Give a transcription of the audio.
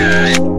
Yeah.